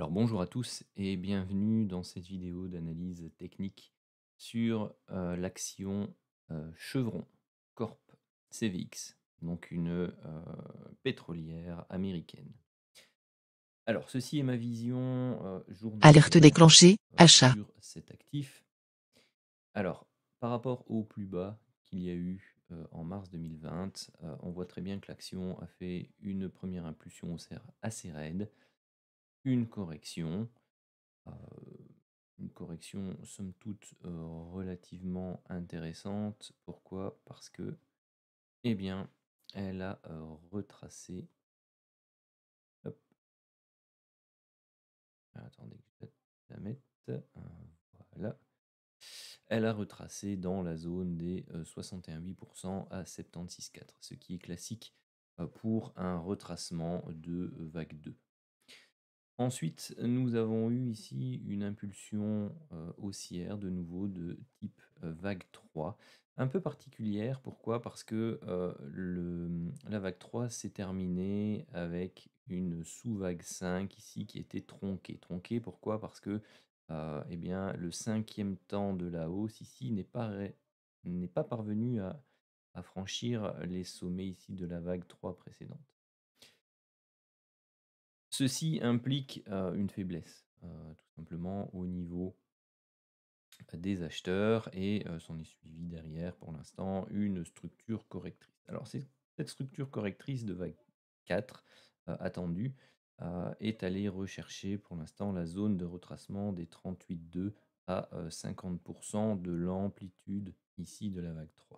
Alors bonjour à tous et bienvenue dans cette vidéo d'analyse technique sur euh, l'action euh, Chevron Corp CVX, donc une euh, pétrolière américaine. Alors ceci est ma vision Alerte déclenchée, achat. sur cet actif. Alors par rapport au plus bas qu'il y a eu en mars 2020, on voit très bien que l'action a fait une première impulsion haussière assez raide une correction. une correction, somme toute, relativement intéressante. Pourquoi? Parce que, eh bien, elle a retracé. Attendez je vais la mettre. Voilà. Elle a retracé dans la zone des 61,8% à 76,4, ce qui est classique pour un retracement de vague 2. Ensuite, nous avons eu ici une impulsion haussière de nouveau de type vague 3, un peu particulière. Pourquoi? Parce que le, la vague 3 s'est terminée avec une sous-vague 5 ici qui était tronquée. Tronquée pourquoi? Parce que eh bien, le cinquième temps de la hausse ici n'est pas, n'est pas parvenu à, à franchir les sommets ici de la vague 3 précédente. Ceci implique une faiblesse, tout simplement au niveau des acheteurs et s'en est suivi derrière pour l'instant une structure correctrice. Alors cette structure correctrice de vague 4 attendue est allée rechercher pour l'instant la zone de retracement des 38,2 à 50% de l'amplitude ici de la vague 3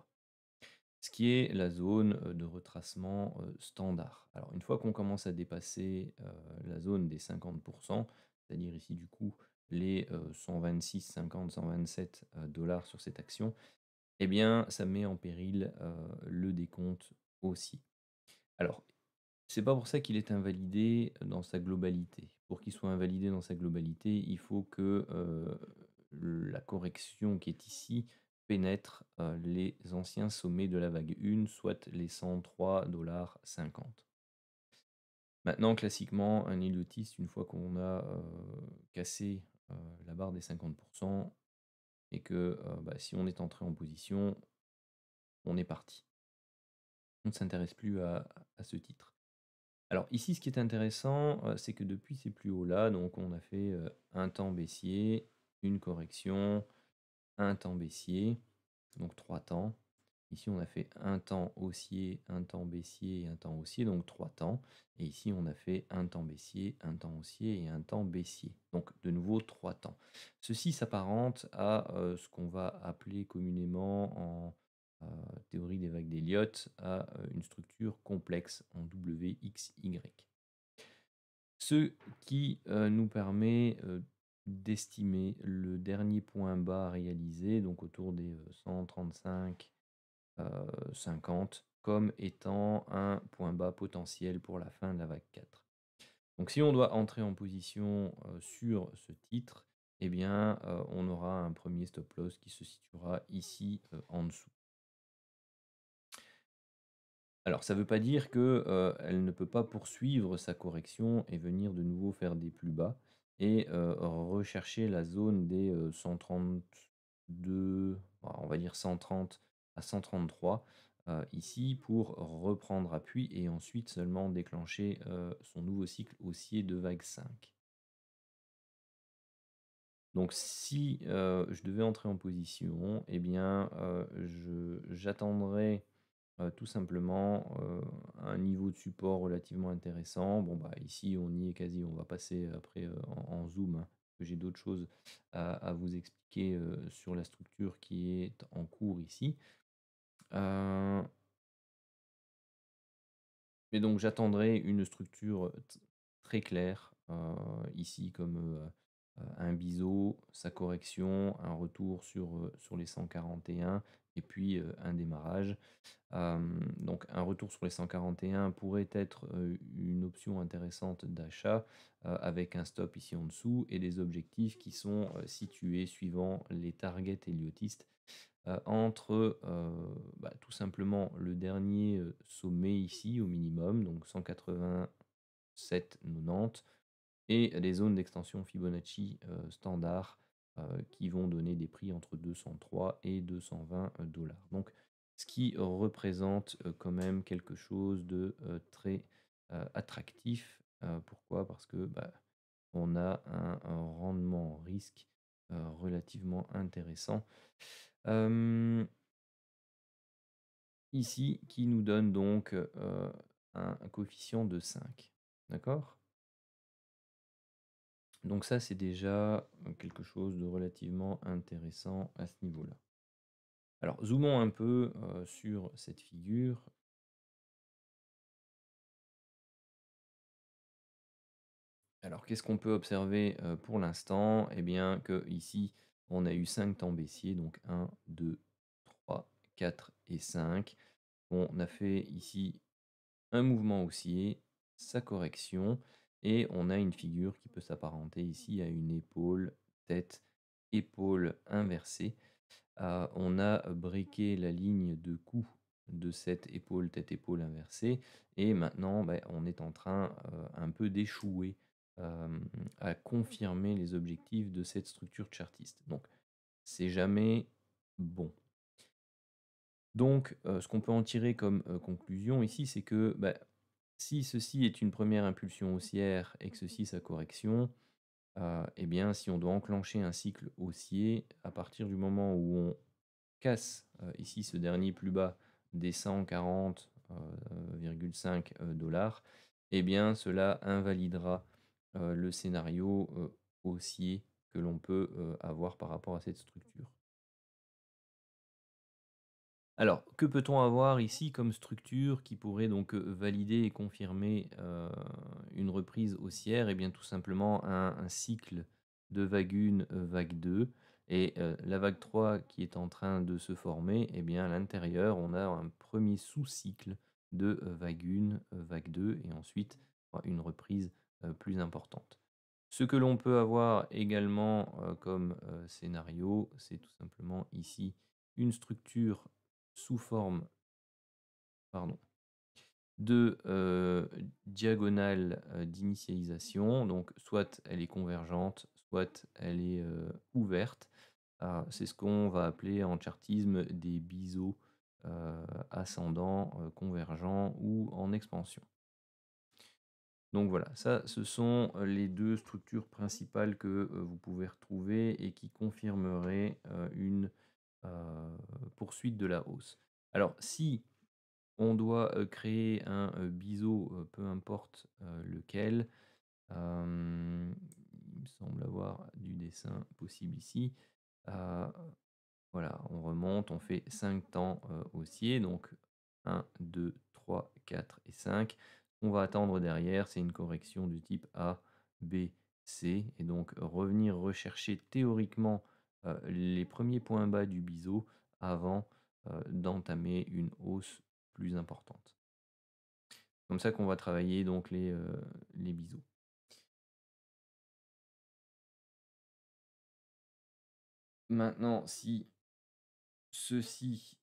ce qui est la zone de retracement standard. Alors une fois qu'on commence à dépasser la zone des 50%, c'est-à-dire ici du coup les 126, 50, 127 dollars sur cette action, eh bien ça met en péril le décompte aussi. Alors c'est pas pour ça qu'il est invalidé dans sa globalité. Pour qu'il soit invalidé dans sa globalité, il faut que la correction qui est ici pénètre les anciens sommets de la vague 1, soit les 103,50$. Maintenant, classiquement, un héliotiste, une fois qu'on a cassé la barre des 50%, et que bah, si on est entré en position, on est parti. On ne s'intéresse plus à, à, ce titre. Alors ici, ce qui est intéressant, c'est que depuis ces plus hauts-là, donc on a fait un temps baissier, une correction, un temps baissier, donc trois temps. Ici, on a fait un temps haussier, un temps baissier et un temps haussier, donc trois temps. Et ici, on a fait un temps baissier, un temps haussier et un temps baissier. Donc, de nouveau, trois temps. Ceci s'apparente à euh, ce qu'on va appeler communément en euh, théorie des vagues d'Elliott à euh, une structure complexe en WXY. Ce qui nous permet d'estimer le dernier point bas réalisé, donc autour des 135, euh, 50, euh, comme étant un point bas potentiel pour la fin de la vague 4. Donc si on doit entrer en position euh, sur ce titre, eh bien on aura un premier stop loss qui se situera ici en dessous. Alors ça ne veut pas dire qu'elle ne peut pas poursuivre sa correction et venir de nouveau faire des plus bas et rechercher la zone des 132, on va dire 130 à 133 ici pour reprendre appui et ensuite seulement déclencher son nouveau cycle haussier de vague 5. Donc si je devais entrer en position, eh bien j'attendrai tout simplement un niveau de support relativement intéressant. Bon bah ici on y est quasi, on va passer après en, zoom, hein, que j'ai d'autres choses à, vous expliquer sur la structure qui est en cours ici. Mais donc j'attendrai une structure très claire ici comme un biseau, sa correction, un retour sur, sur les 141 et puis un démarrage. donc un retour sur les 141 pourrait être une option intéressante d'achat avec un stop ici en dessous et des objectifs qui sont situés suivant les targets héliotistes entre bah, tout simplement le dernier sommet ici au minimum, donc 187,90 et les zones d'extension Fibonacci, heu, standard, heu, qui vont donner des prix entre 203 et 220 dollars. Donc ce qui représente, quand même quelque chose de, très, attractif. Pourquoi? Parce que, bah, on a un un rendement risque, relativement intéressant. Ici, qui nous donne donc, un coefficient de 5. D'accord? Donc ça, c'est déjà, quelque chose de relativement intéressant à ce niveau-là. Alors zoomons un peu, heu, sur cette figure. Alors qu'est-ce qu'on peut observer, heu, pour l'instant? Eh bien qu'ici, on a eu 5 temps baissiers, donc 1-2-3-4 et 5. On a fait ici un mouvement haussier, sa correction et on a une figure qui peut s'apparenter ici à une épaule, tête, épaule inversée. Heu, on a breaké la ligne de coup de cette épaule, tête, épaule inversée et maintenant, beh, on est en train, heu, un peu d'échouer, à confirmer les objectifs de cette structure chartiste. Donc c'est jamais bon. Donc heu, ce qu'on peut en tirer comme, conclusion ici, c'est que, bah, si ceci est une première impulsion haussière et que ceci sa correction, heu et bien si on doit enclencher un cycle haussier, à partir du moment où on casse, heu, ici ce dernier plus bas des 140, heu, virgule 5, heu, dollars et bien cela invalidera, le scénario, haussier que l'on peut, avoir par rapport à cette structure. Alors, que peut-on avoir ici comme structure qui pourrait donc, valider et confirmer, une reprise haussière? Et bien tout simplement un cycle de vague 1, heu, vague 2 et la vague 3 qui est en train de se former et bien à l'intérieur, on a un 1er sous-cycle de, vague 1, heu, vague 2 et ensuite, bah, une reprise, plus importante. Ce que l'on peut avoir également, comme, scénario, c'est tout simplement ici une structure sous forme pardon, de, diagonale, d'initialisation. Donc soit elle est convergente, soit elle est, ouverte. Heu, c'est ce qu'on va appeler en chartisme des biseaux, ascendants, convergents ou en expansion. Donc voilà, ça, ce sont, les 2 structures principales que, vous pouvez retrouver et qui confirmeraient, une, poursuite de la hausse. Alors si on doit, heu, créer un, heu, biseau, peu importe, lequel, il me semble avoir du dessin possible ici. Voilà, on remonte, on fait 5 temps, haussiers, donc 1-2-3-4 et 5. On va attendre derrière, c'est une correction du type A, B, C et donc revenir rechercher théoriquement, les premiers points bas du biseau avant, heu, d'entamer une hausse plus importante. Comme ça qu'on va travailler donc les, heu, les biseaux. Maintenant si ceci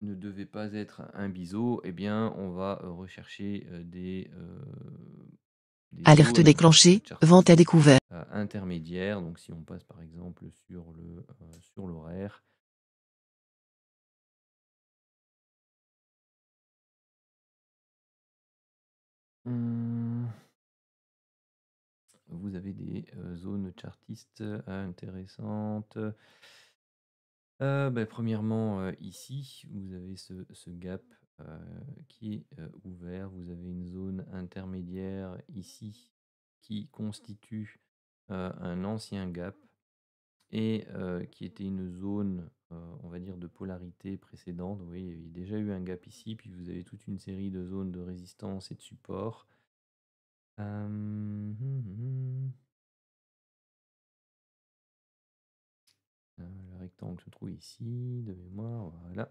ne devait pas être un biseau et bien on va, rechercher, des, des Alerte déclenchée, vente à découvert. Intermédiaires. Donc si on passe par exemple sur le, heu, sur l'horaire mmh vous avez des, heu, zones chartistes intéressantes. Heu, bah, premièrement, ici, vous avez ce gap, qui est, ouvert. Vous avez une zone intermédiaire ici qui constitue, un ancien gap et heu, qui était une zone, heu, on va dire de polarité précédente. Vous voyez, il y avait déjà eu un gap ici, puis vous avez toute une série de zones de résistance et de support. Mh mh. Heu, le rectangle se trouve ici, de mémoire, voilà.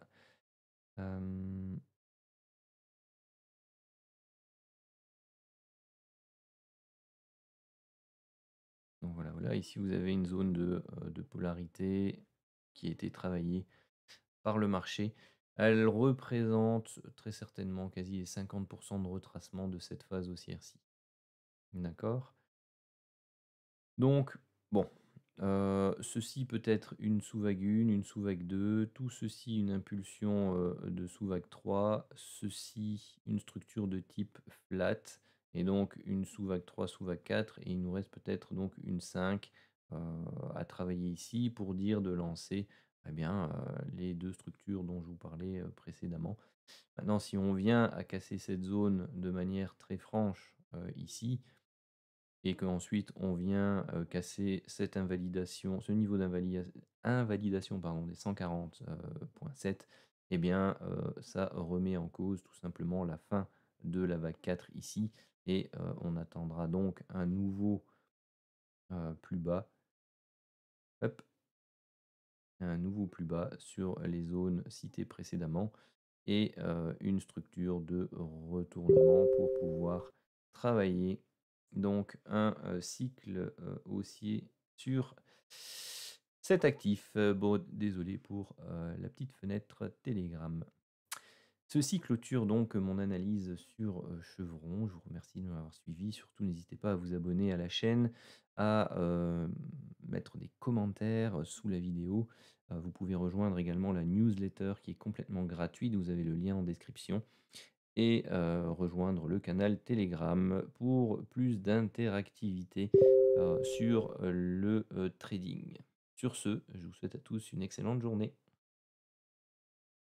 Voilà, voilà, ici vous avez une zone de, heu, de polarité qui a été travaillée par le marché. Elle représente très certainement quasi les 50 % de retracement de cette phase haussière-ci. D'accord? Donc, bon, heu, ceci peut être une sous-vague 1, une sous-vague 2, tout ceci une impulsion, heu, de sous-vague 3, ceci une structure de type flat et donc une sous-vague 3, sous-vague 4 et il nous reste peut-être donc une 5, heu, à travailler ici pour dire de lancer, eh bien, heu, les 2 structures dont je vous parlais, heu, précédemment. Maintenant si on vient à casser cette zone de manière très franche, ici et qu'ensuite on vient, casser cette invalidation ce niveau d'invalidia invalidation pardon des 140,7 et bien, ça remet en cause tout simplement la fin de la vague 4 ici et on attendra donc un nouveau plus bas. Un nouveau plus bas sur les zones citées précédemment et une structure de retournement pour pouvoir travailler donc un, cycle, haussier sur cet actif. Bon désolé pour, la petite fenêtre Telegram. Ceci clôture donc mon analyse sur, Chevron. Je vous remercie de m'avoir suivi. Surtout n'hésitez pas à vous abonner à la chaîne, à, mettre des commentaires sous la vidéo. Vous pouvez rejoindre également la newsletter qui est complètement gratuite, vous avez le lien en description et rejoindre le canal Telegram pour plus d'interactivité, sur le, trading. Sur ce, je vous souhaite à tous une excellente journée.